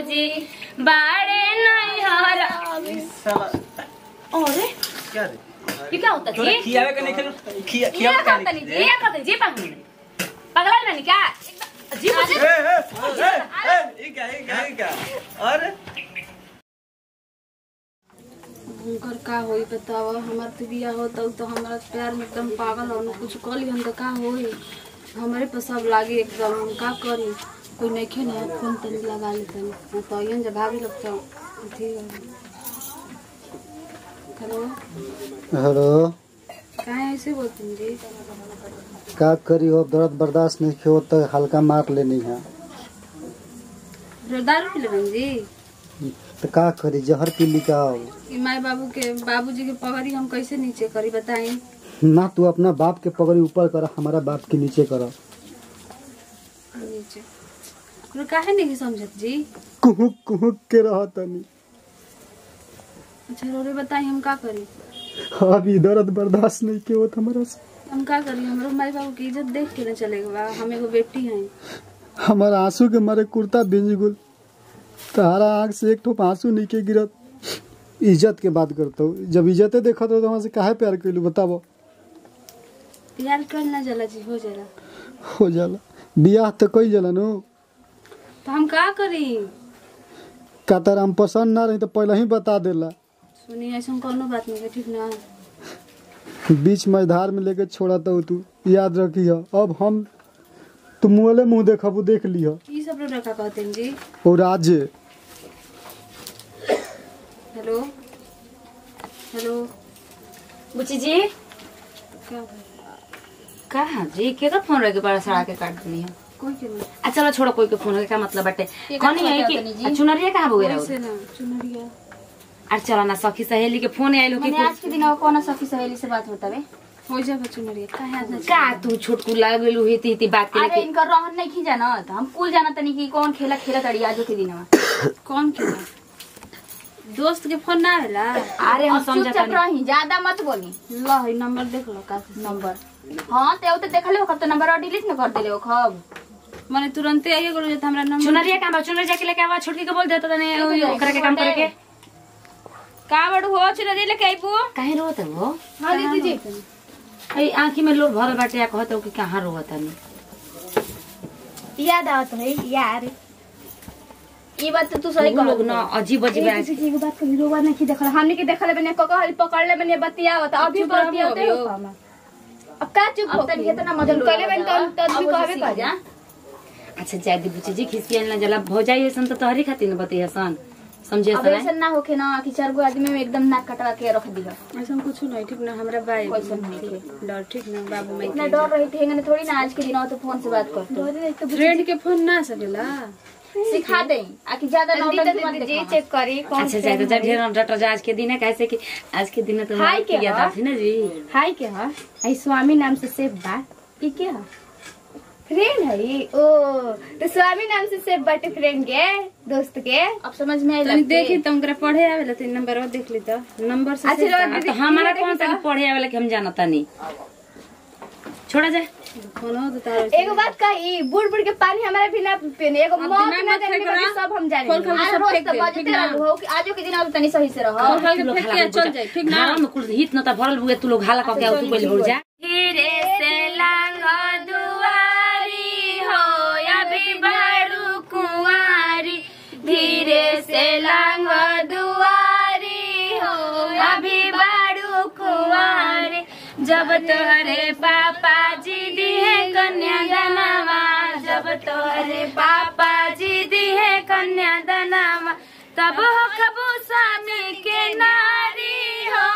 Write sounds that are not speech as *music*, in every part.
बाबूजी बाड़े नहीं हरा। साला अरे क्या रे ये क्या होता जी खियावे के नहीं खेलो? खिया खिया क्या करता नहीं? जी ये करता जी पागल पगला नहीं क्या? जी मुझे ए ए ए ई क्या ई क्या ई क्या? अरे हुनकर का होई बताव हमार तो बिया होता तो हमारा प्यार में एकदम पागल हो कुछ कली हम तो का होई? हमारे पर सब लागे एकदम। हम का करी? कोई नहीं खे ना फ़ोन तनी लगा ले तनी मैं तो अयन जब भाभी लगता ठीक है हेलो? हेलो? काहे ऐसे बोलते हैं जी? का करी हो दर्द बर्दाश्त नहीं हो तो हल्का मार लेनी है। दारू पी लेबन जी। तो का करी जहर पी ली का हो? माई बाबू के बाबूजी के पगड़ी हम कैसे नीचे करी बताई ना तू अपना बाप के पगड़ी ऊपर कर हमारा बाप के नीचे कर। नीचे। फिर काहे नहीं समझत जी? कुहुक कुहुक के रह तनी अच्छा रोरे बताई हम का करी? अभी दर्द बर्दाश्त नहीं के होत हमारा से। हम का करी? हमरो माई बाबू की इज़्ज़त देख के ना चलेगा हम एगो बेटी हैं हमारा आँसू के मारे कुर्ता बिंज गुल। तारा आँख से एक ठोप आँसू के गिरत। इज़्ज़त के बात करता। हूँ जब इज्जते देखत हो तो वहाँ से काहे प्यार कैलू बताबो? प्यार कर ना जला जी हो जाला। हो जाला। बियाह तो कई जला नु। तो हम का करी? का तारा हम पसंद ना रही तो पहले ही बता देला। सुनी ऐसा कोनो बात नहीं है ठीक ना? बीच मझधार में लेके छोड़ा तो तू याद रखी अब हम तू मुँहले मुँह देखबू देख लिह ये सब लोग रखा कहते हैं जी और आज हेलो? हेलो? बुची जी? क्या कहा जी? के फ़ोन के बड़ा सड़ा के काट है। नहीं आ चलो छोड़ो कोई के फ़ोन है क्या मतलब बाटे। कौन है कि? चुनरिया कहाँ ना चुनरिया। अरे चलो ना सखी सहेली के फ़ोन आइलो कि मैंने आज के दिन कौन सखी सहेली से बात बतावे? हो जाए चुनरिया का तू छोटकू लागलू हेती हेती बात करे अरे के इनका रहन नहीं की जाना तो हम कुल जाना तनी कि कौन खेला खेला तड़ी आजो के दिन *coughs* कौन के दोस्त के फ़ोन ना आवेला? अरे हम समझा तनी रही ज़्यादा मत बोली। लो नंबर देख लो का नंबर। हाँ ते तो देखले हो तो नंबर डिलीट न कर देले हो खब माने तुरंते आइए करो जब हमरा नंबर चुनरिया कहाँ बा चुनरिया के लेके आवा छोटकी के बोल देता तने ओकरा के काम करे के का बड़ हो चुनरिया लेके आइबू काहे रोत है हाँ दीदी जी ए आंखी में लोर भरल बाटे या कहत हो कि कहाँ रोवत तनी याद आवत है यार ये बात तो तू सही लोग ना अजीब अजीब ए, किसी की बात कभी रोवा नहीं देखल हमने के देखले बने को कहल पकड़ ले बने रहो, बतियावते अभी हो हो। अब का चुप हो तनी इतना मजल कहले बने तो तो भी कहबे कर जा अच्छा जाय दी बुची जी खिसियन ना जला भौजाई हसन तो तोहरी खातिर न बती हसन। समझे अब सन ऐसा ना होखे ना कि चार गो आदमी में एकदम नाक कटवा के रख दिया ऐसा कुछ नहीं ठीक ना हमरा बाई कैसन नहीं डर ठीक ना बाबू माई इतना डर रही थे मैंने थोड़ी ना आज के दिन आओ तो फ़ोन से बात करते। फ्रेंड के फ़ोन ना सकेला। सिखा दे आकि ज़्यादा नौटंकी मत देखा। चेक करी कौन अच्छा जाय तो जा ढेर डॉक्टर जा आज के दिन है कैसे कि आज के दिन है तो हाय के याद हा? आती ना जी। हाय के हा? आई स्वामी नाम से सेव बा ई के हा? फ्रेंड है ई? ओ तो स्वामी नाम से सेव बाटे फ्रेंड के दोस्त के। अब समझ में आई देखी तुमकरा पढ़े आवेला तीन नंबर और देख ली तो। नंबर से अच्छा। आ, तो हमारा कौन सा पढ़े वाला के हम जानता नहीं। छोड़ा जाए तो एगो बात कही बुढ़ बुढ़ के पानी हमारे भी ना पीने एगो मौत ना मत जाने फेंको बाकी ना। सब हम जाने खोल खोल आज सब रोज फेंक तो दे, बजते ठीक ना? हो कि आजो के दिन आओ तनी सही से रहो। खोल खोल के फेंक के चल जाए ठीक ना? में कुल हित न त भरल बुए तू लोग हाला कके आउ तू पहिले हो जा। धीरे से लांग दुआरी हो, अभी बड़ू कुंवारी। जब तोहरे पापा जी दिए कन्यादानवा जब तोहरे पापा जी दिए कन्यादानवा तब हो खबू स्वामी के नारी हो,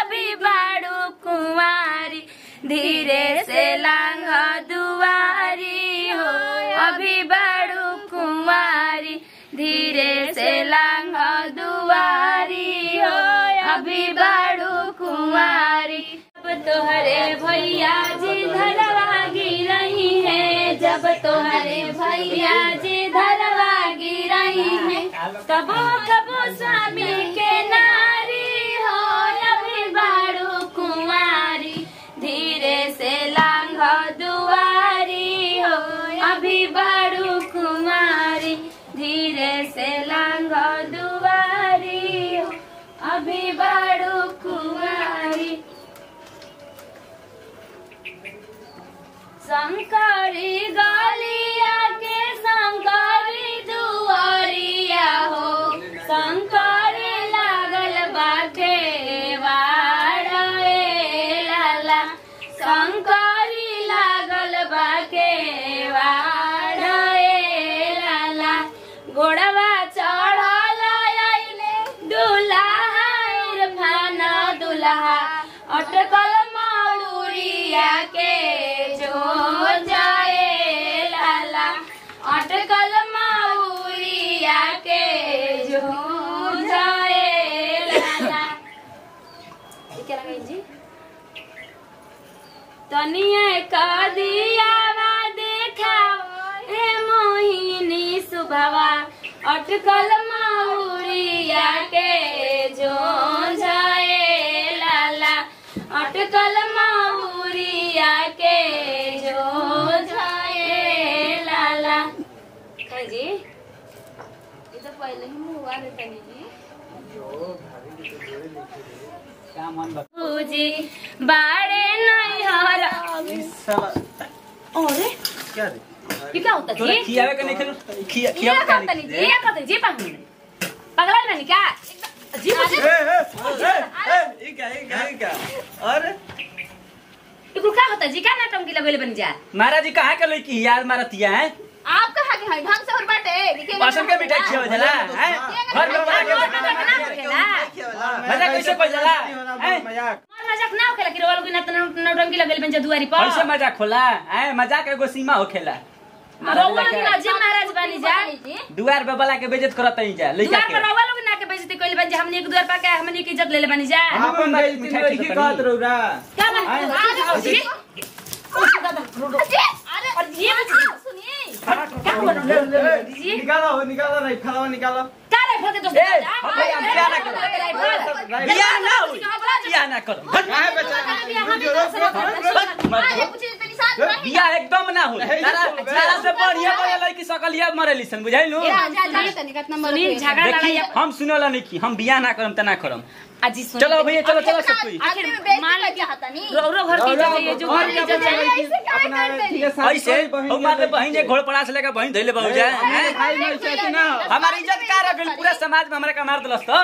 अभी बाड़ू कुंवारी। धीरे से लांग दुआरी हो, अभी धीरे से लांग दुआरी हो, अभी बाड़ू कुमारी जब तोहरे भैया जी धरवा गिरही है, जब तोहरे भैया जी धरवा गिरही है, कबो कबो स्वामी के नारी से लांगो दुआरी अभी बड़ू कुमारी शंकरी मौड़ुरिया के जो लाला अटकल मौड़िया के जो का दियावा देखा मोहिनी सुभवा अटकल मौरिया के जो पूजी बाड़े नहीं हरा अरे क्या रे? ये क्या होता जी खियावे के नहीं खेलू? खिया ये का नहीं जी ये करता जी पागल पगला नहीं क्या? जी मुझे ए ए ए ई क्या ई क्या क्या? अरे इको क्या होता जी क्या नाटक की लगेले बन जा? महाराज जी कहाँ के लड़की? यार मारतिया है? आप कहाँ के हैं ढंग से और बाटे। दिखेगा पासन के मिठाई खियावे जाला हैं घर में बना के मज़ा कैसे कोई जाला हैं? मज़ाक। मज़ाक ना होखेला कि रोल गुना नौटंकी लगेले बन जा दुआरी पर। कैसे मज़ाक होला हैं? मज़ाक एगो सीमा होखेला। रोवा लोग ना जी महाराज बानी जा। दुआर पे बला के बेइज्जत करत ही जा लइका के। रोवा लोग ना के बेइज्जती कइले बन जा हमने एक दुआर पर के हमने की इज़्ज़त लेले बनी जा। हम अपन मिठाई की कहत रहू ना क्या बन जी अरे और ये निकालो निकालो नहीं खाओ निकालो रे ना ना ना बियाह एकदम ना हो तारा से बढ़िया बढ़िया लड़की सकलिया मरेली सन बुझाइलू जा जा देखी हम सुनला नहीं की हम बियाह ना करम त ना करम अजी सुन चलो भैया चलो चलो सब कोई आखिर में बेइज्जती कर चाहता नहीं रोरो घर की है ये जो घर की ऐसे काहे हमारे बहन ने घोड़ पड़ा से लेकर बहन धैले बहु जाए हमारी इज़्ज़त का गइल पूरा समाज में हमरा का मार दिलस तो।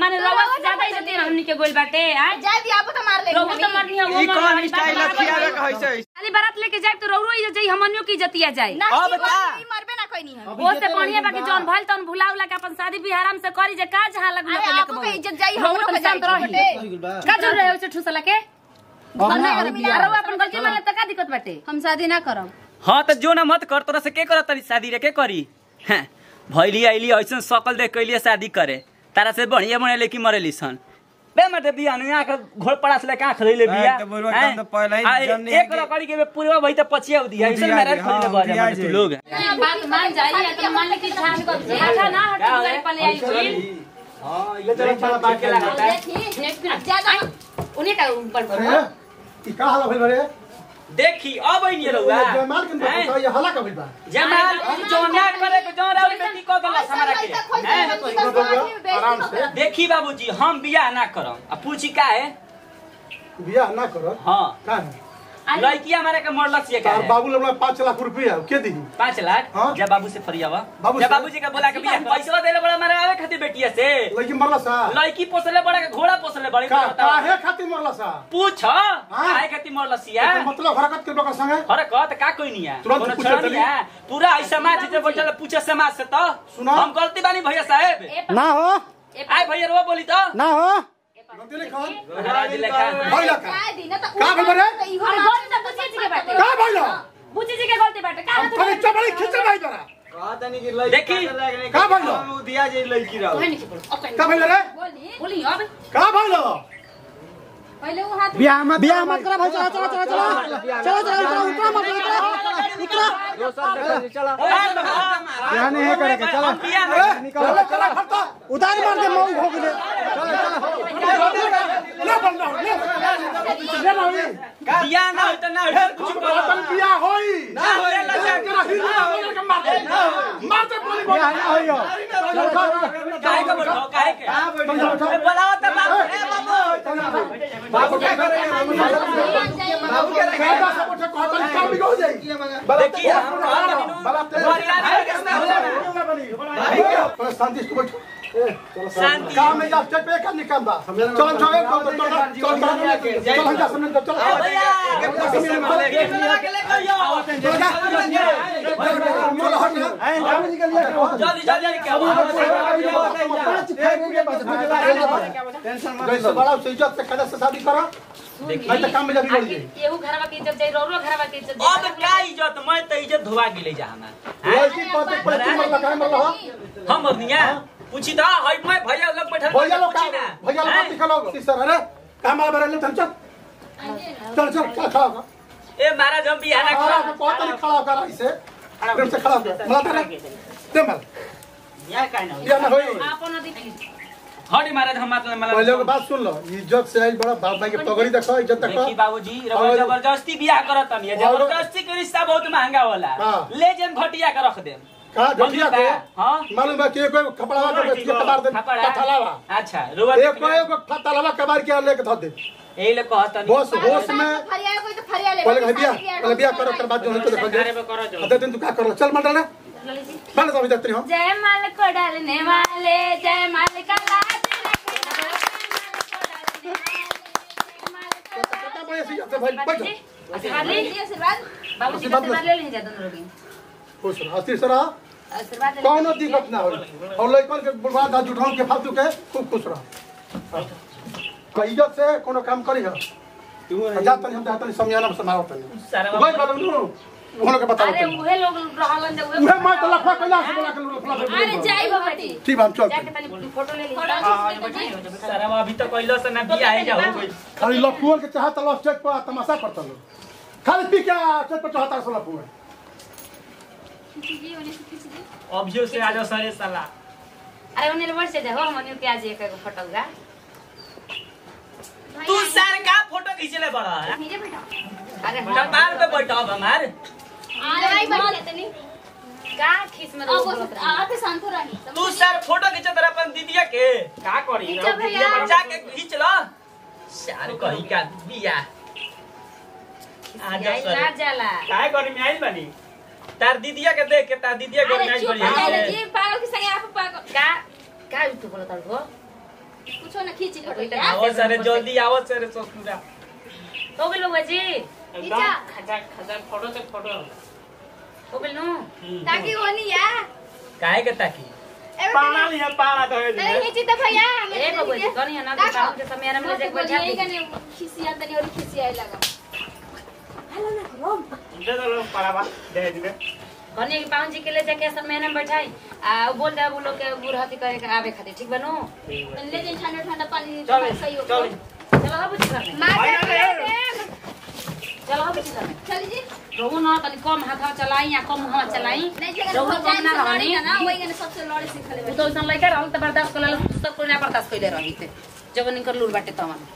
माने रोवा से ज़्यादा इज़्ज़त है हमनी के गोल बाटे आज जा दिया आप तो मार रोबो तो लेंगे मरनी है ई कौन स्टाइल है खियावे का होइसे? खाली बारात लेके जाए तो रोरो इज़्ज़त जाई हमनियो की इज्जतिया जाए। अब का? मरबे ना कोई नहीं है। वो से बढ़िया बाकी जौन भइल तौन भुला उला के अपन शादी भी आराम से करी जे का जहाँ लगना अरे के आपको के इज़्ज़त जाई हमरो के जाई रही। का ज़ोर रहे उसे ठुसला के? अपन गलती माने त का दिक्कत बाटे। हम शादी ना करब। हाँ त जो ना मत कर तोरा से के करत तरी शादी रे के करी? हैं, भइली आइली ऐसन सकल देख कैलिए शादी करे। तारा से बढ़िया बढ़िया लेकी मरेली सन बे मत बिया नु यहाँ के घोड़ पड़ा से लेके आँख धइले बिया हाँ, तो तो पहले ही आ, एक रकड़ी के पूरा भई त पचिया दिया ऐसे उधिया मैरिज जी, कर हाँ, ले उधिया तू लोग। बात मान जाइए तो मान ले कि ठान को अच्छा ना हट दुआरी पर ले आई छी हाँ इले चलो। चलो बात के लागता है। उन्हीं का ऊपर ई का हाल भइल रे देखी अब नहीं रहुआ जमाल के हैं? बताओ ये हला का भइल बा। जमाल जोना करे को जोन राउर बेटी को गलस हमरा के। आराम से। देखी बाबूजी हम बियाह ना करम। आ पूछी का है? बियाह ना करो। हाँ। का है? लड़की हमारे के मरलस ये का बाबू लोग पाँच लाख रुपया के दी? पाँच लाख? हाँ। जब बाबू से फरियावा बाबू जब से? बाबूजी का बोला के बियाह पैसा देले बड़ा मारे आवे खातिर बेटिया से। लेकिन मरला सा। लड़की पोसले बड़ा के घोड़ा पोसले बड़ी का काहे खातिर मरला सा? पूछ। काहे खातिर मरलस या एकर मतलब हरकत के लोग संगे? अरे कहत का कोई नहीं है। तुरंत पूछे। है। पूरा आई समाज जे बैठल पूछे समाज से तो। सुना। हम गलती बानी भैया साहब। ना हो। आय भैया रो बोली तो। ना हो। नहीं खान राज लेखा। भइला का दी तो का भइल रे अरे गलती तो बुझी जी के बाटे का भइल बुझी जी के गलती बाटे का हम खाली चबड़ी खींचे भाई तोरा कहता नहीं कि लड़की देखी। का भइल हम दिया जे लड़की रहो के भइल रे बोली बोली अब। का भइल पहले वो हाथ बियाह मत बियाह मत करा भाई चला चला चला चला। चला चला उतरा मत उतरा। उतरा बियाह नहीं है करे चलो। बियाह निकल चला उधार मार के मऊ हो गए। ना बनना हो ले ना होई बियाह ना होई त ना होई कुछ करो अपन बियाह होई ना होई ना तेरा हिला बोल के मार दे मार दे बोली बियाह ना होई काहे के बोलो काहे के ए, बोलाओ त बाबू ए बाबू बाबू क्या कर रहे हैं बाबू क्या कहता सब उठे कहता काम भी हो जाएगी देखिए हम कहत बिनु परिवार के साथ बड़ा शांति से बैठो शांति काम में जा चल पे का निकम बा चल चल चल चल चल चल हम जा सुन चल लगा चल बड़ा से इज़्ज़त से कदा से शादी करो नहीं तो काम में जाके लड़ जाए एहू घरवा के इज़्ज़त जाई रोरो घरवा के इज़्ज़त अब का इज़्ज़त मैं तो इज़्ज़त धोवा गेले जा हमार वैसी पति पति मत लगाए मत हम मरनिया पूछी दा हई मैं भैया लोग बैठल भैया लोग पूछी ना। भैया लोग दिखा लोग सर अरे काम वाला बरे ले चल चल। चल चल चल खड़ा हो ए महाराज हम बिहाना खड़ा खा हो बहुत नहीं खड़ा हो कर ऐसे प्रेम से खड़ा हो मला दे दे मल या काई ना या ना होई आपन हटी महाराज हम मतलब पहले के बात सुन लो। इज़्ज़त से आई बड़ा बाप भाई के पगड़ी देखो इज़्ज़त देखो। देखी बाबूजी ज़बरदस्ती बियाह करत तनी ज़बरदस्ती के रिश्ता बहुत महँगा होला हाँ। ले जेन घटिया के रख देम। का घटिया के हाँ? मालूम बा कि कोई कपड़ा के बेच के कबार दे खपड़ा अच्छा रोवा एक को एक फतलावा कबार के लेके धर दे। एही ले कहत तनी होश होश में फरिया कोई तो फरिया ले। पहले बिया पहले बिया करो कर बाद जो है तो देखो अरे करो जो दिन तू का कर चल मंडल ने बन तो अभी हो जय माल को डालने वाले जय माल का लाज जाते भाई बैठो आशीर्वाद ले लीजिए आशीर्वाद बाबूजी का आशीर्वाद ले लीजिए दोनों लोग। खुश रहो आशीर्वाद कौनो दिक्कत ना हो और लड़कन के बुढ़वा दा जुठान के फालतू के खूब खुश रहो। इज़्ज़त से कोनो काम करी हो। जात नहीं हम जात नहीं समझाना समारो तनी भाई बोलो नु उन के बताओ अरे तनी। उहे लोग रहलन जब उहे मैं तो लखवा कैला से बोला के लखवा अरे जाई बाबाजी ठीक हम चल। जाके तनी फ़ोटो ले लीजिए सारा अभी तक कइलो से ना बियाह है जा हो गई खाली लखुआ के चाहत लो स्टेज पर तमाशा करता लो खाली पी के स्टेज पर चाहता लखुआ अभियो से आजो सरे साला अरे उन्हें वर्ष से देखो हम के आज एक एक फ़ोटो होगा तू सर का फ़ोटो खींचले बड़ा अरे कपाल पे बैठा हमार आई बात तनी का खीस में अब रोक आके शांत रही तू सर फ़ोटो खींचत रहा अपन दीदिया के? का करी? खींचा भैया। जाके खींच लो। सर कही का बिया आजा आई सर। ना जाला काय करी में आइल बानी? तार दीदिया के देख के तार दीदिया के अरे मैच चुप करी हो जा पागल के संगे आप पागल। का का तू बोलत हो कुछो ना खींच लो अरे आओ सर जल्दी आओ सर ससुरा हो गेलो बाजी। खींचा। खजा खजा फ़ोटो से फ़ोटो हो। गेल नु ताकि होनी या काहे के ताकी? पाना लिया पाना तो है नहीं खींची तो भैया ए बाबूजी कनी ना तो काम के। समय में ले जाके बैठा खिसिया तनी और खिसिया लगा दे दो लोग दे के जी के ले जाके समय में बैठाई आ बोल दे वो लोग के बुढ़ाती करे के आवे खातिर ठीक बनू? ले जे ठंडा ठंडा पानी चल सही हो चल। चलो बाबूजी घर में। मार दे चलो घर में। चल जी। रहू ना तनी कम हाथ चलाई या कम हाथ चलाई। रहू कम ना रहनी। ना वही कने सबसे लड़े सिखले उ तो ऐसा लइका रहल त बर्दाश्त कर लेल सब कोई ना बर्दाश्त कइले रही थे जब निकर लूर बाटे तवन